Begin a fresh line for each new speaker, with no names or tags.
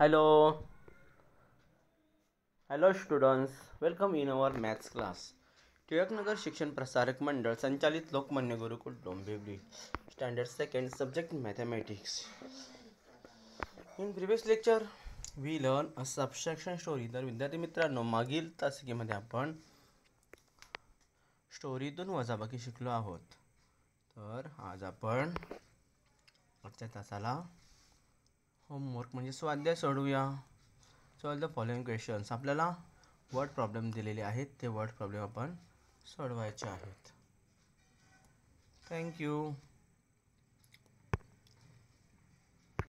Hello hello students welcome in our maths class Tilaknagar Shikshan Prasarak Mandal संचालित Lokmanya Gurukul Dombivli. Standard second subject mathematics in previous lecture we learn a subtraction story तर विद्यार्थी मित्रांनो मागील तासिकेमध्ये आपण स्टोरीतून वजाबाकी शिकलो आहोत. तर आज आपण आजच्या तासाला होमवर्क म्हणजे स्वाध्याय सोडवूया. सॉल्व द फॉलोइंग क्वेश्चन्स आपल्याला वर्ड प्रॉब्लेम दिलेले आहेत. ते वर्ड प्रॉब्लेम आपण सोडवायचे आहेत. थँक्यू